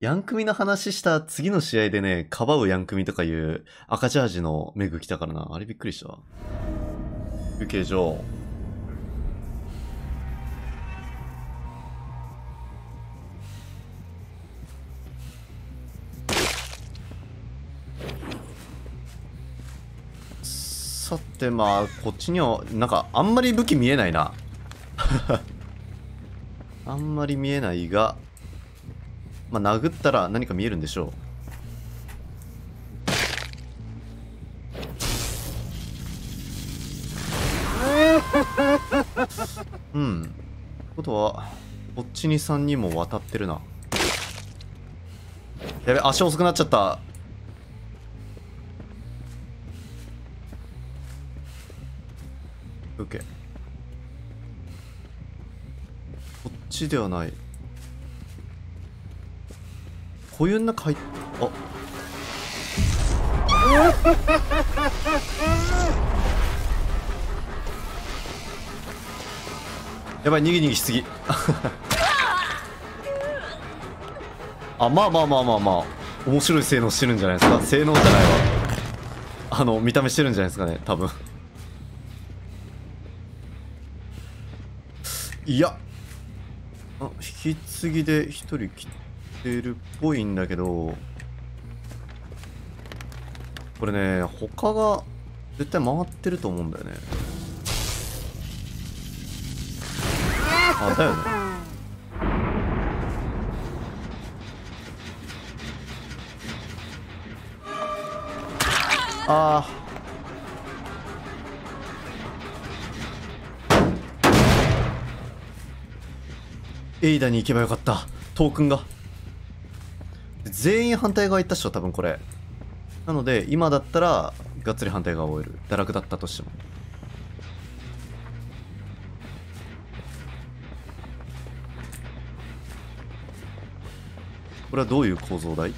ヤンクミの話した次の試合でね、かばうヤンクミとかいう赤ジャージのメグ来たからな。あれびっくりしたわ。休憩所。さてまあこっちにはなんかあんまり武器見えないな あんまり見えないがまあ殴ったら何か見えるんでしょう。うん。ってことはこっちに3人も渡ってるな。やべ足遅くなっちゃった。OK こっちではない小湯の中入っあ。やばい逃げ逃げしすぎ。あまあまあまあまあまあ。面白い性能してるんじゃないですか。性能じゃないわ。あの見た目してるんじゃないですかね多分。いや。あ引き継ぎで一人来てるっぽいんだけどこれね他が絶対回ってると思うんだよね。あだよね。ああエイダに行けばよかった。トークンが。全員反対側行ったっしょ多分これ。なので今だったらがっつり反対側を終える。堕落だったとしても。これはどういう構造だい？よ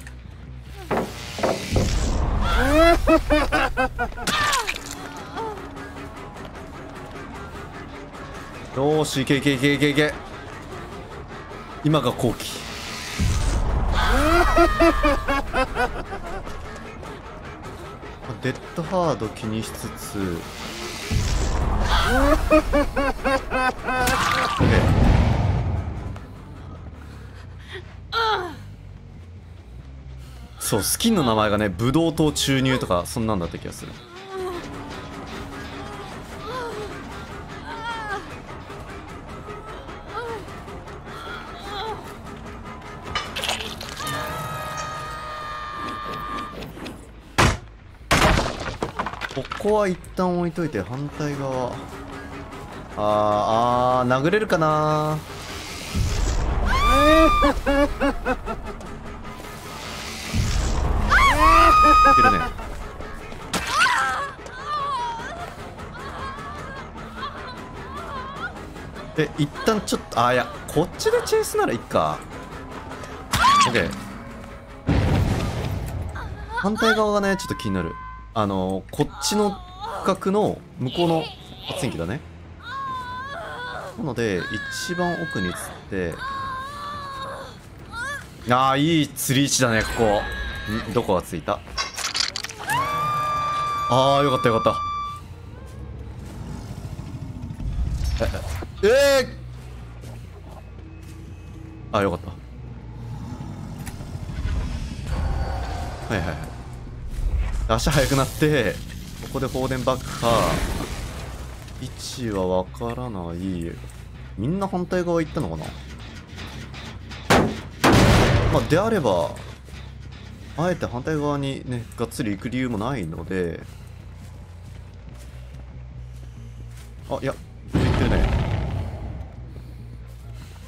ーしいけいけいけいけいけ。今が後期 デッドハード気にしつつ。そうスキンの名前がねブドウ糖注入とかそんなんだった気がするここは一旦置いといて反対側。あーあー殴れるかな。いけるね。で一旦ちょっとあーいやこっちでチェイスならいっか。OK 反対側がねちょっと気になるあのこっちの区画の向こうの発電機だね。なので一番奥に釣ってああいい釣り位置だねここ。んどこがついた？ああよかったよかった。ええー、あよかった。はいはいはい。足速くなってここで放電爆破。位置はわからない。みんな反対側行ったのかな？まあであればあえて反対側にねがっつり行く理由もないので。あいや行ってるね。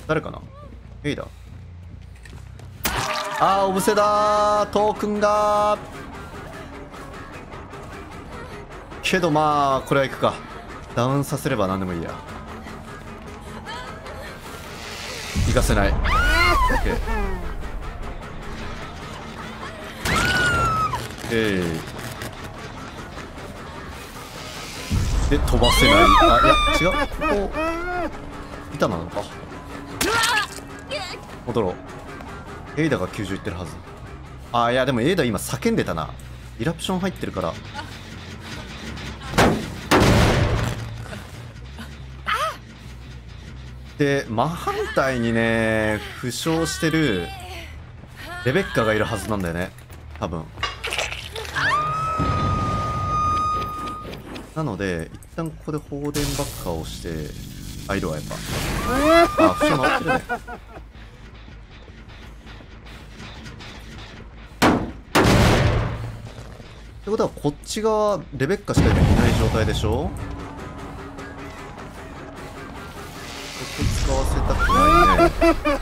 誰かな？エイダあーオブセだー。トークンがけどまあこれは行くか。ダウンさせれば何でもいいや。行かせない。OK えー、で飛ばせない。あいや違う。ここ板なのか。戻ろう。エイダが90いってるはず。あいやでもエイダ今叫んでたな。イラプション入ってるから。で真反対にね負傷してるレベッカがいるはずなんだよね。多分。なので一旦ここで放電爆破をしてあいるわやっぱ。あ負傷治ってるね。ってことはこっち側レベッカしかいない状態でしょ？ないね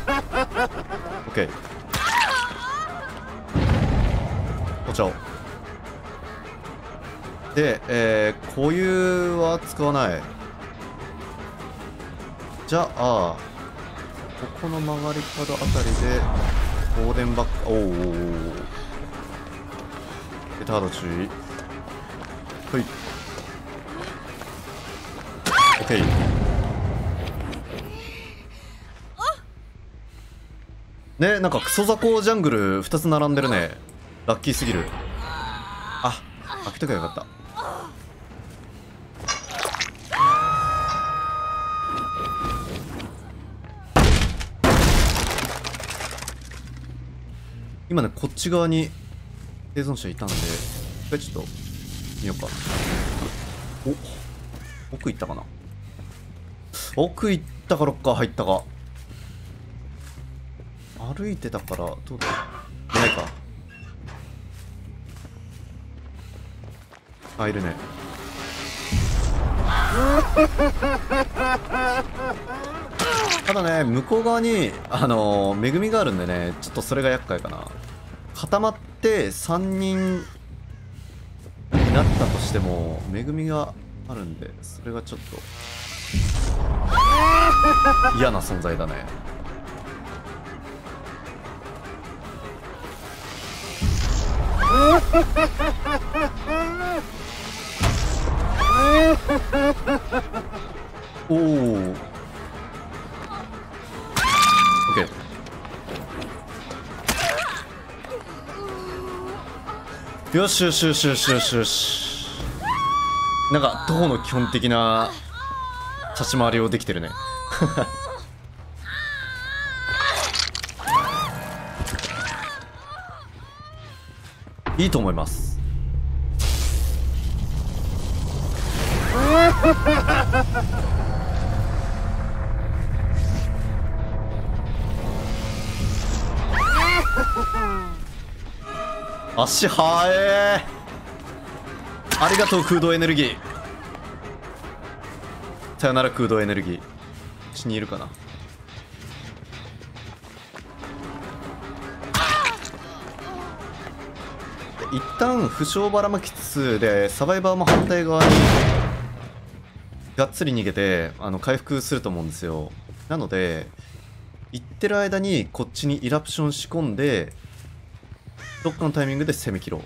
OK お茶をで、えー、固有は使わない。じゃあここの曲がり角あたりで放電バック。おおペタード注意ほい。OK ねなんかクソザコジャングル2つ並んでるね。ラッキーすぎる。あ開けとけばよかった。今ねこっち側に生存者いたんで一回ちょっと見ようか。お奥行ったかな。奥行ったかロッカー入ったか。歩いてたからどうだいないか。あいるね。ただね向こう側にあの恵みがあるんでねちょっとそれが厄介かな。固まって3人になったとしても恵みがあるんでそれがちょっと嫌な存在だね。おお OK よしよしよしよしよしよし。なんか徒歩の基本的な立ち回りをできてるね。いいと思います。足速えありがとう空洞エネルギー。さよなら空洞エネルギー。死にいるかな？一旦負傷ばらまきつつでサバイバーも反対側にがっつり逃げてあの回復すると思うんですよ。なので行ってる間にこっちにイラプション仕込んでどっかのタイミングで攻め切ろう。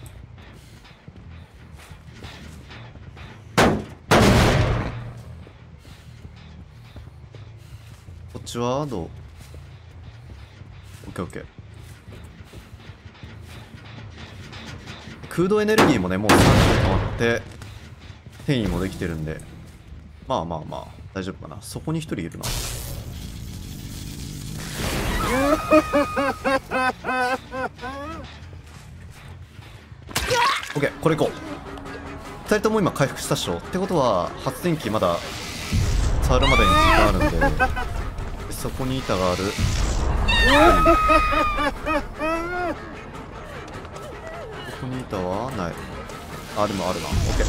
こっちはどう ?OKOK 空洞エネルギーもねもう30溜まって転移もできてるんで。まあまあまあ大丈夫かな。そこに一人いるな。OK これいこう。2人とも今回復したっしょ。ってことは発電機まだ触るまでに時間あるんでそこに板がある、はい、に板はない。あでもあるな。OK、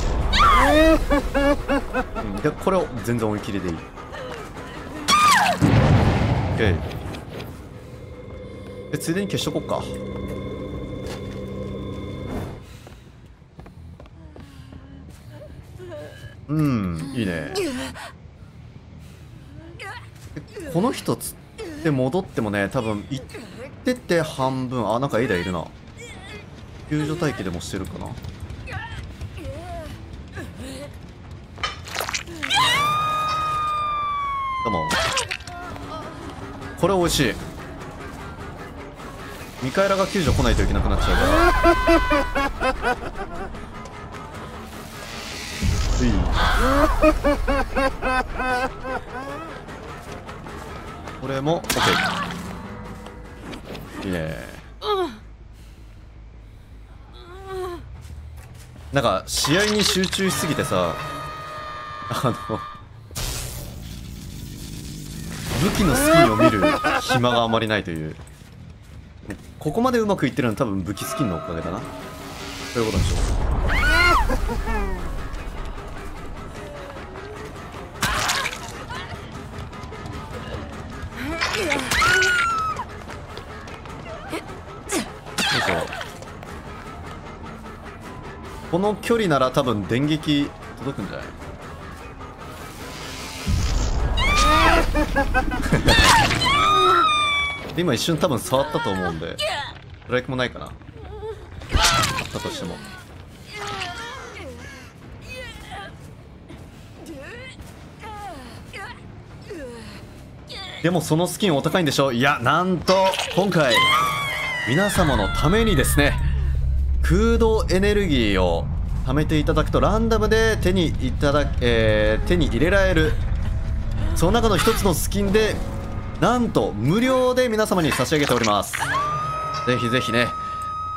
うん、でこれを全然追い切りでいい。OK でついでに消しとこうか。うん。いいね。この人つって戻ってもね多分行ってて半分。あなんかエイダいるな救助待機でもしてるかな？どうも。これ美味しい。ミカエラが救助来ないといけなくなっちゃうから。いこれも OK いいねなんか試合に集中しすぎてさあの武器のスキンを見る暇があまりないという。ここまでうまくいってるのは多分武器スキンのおかげだな。そういうことでしょう？この距離なら多分電撃届くんじゃない？今一瞬多分触ったと思うんでブレーキもないかな。あったとしても。でもそのスキンお高いんでしょ？ういやなんと今回皆様のためにですね空洞エネルギーを貯めていただくとランダムで手にいただ、えー手に入れられるその中の一つのスキンでなんと無料で皆様に差し上げております。ぜひぜひね、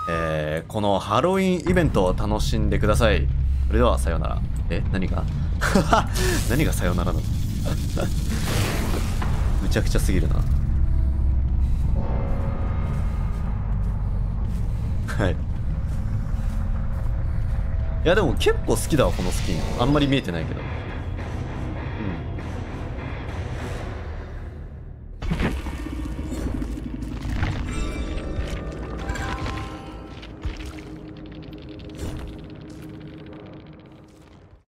えーこのハロウィンイベントを楽しんでください。それではさようなら。え何が？何がさようならなの？むちゃくちゃすぎるな。はい。いやでも結構好きだわこのスキン。あんまり見えてないけど。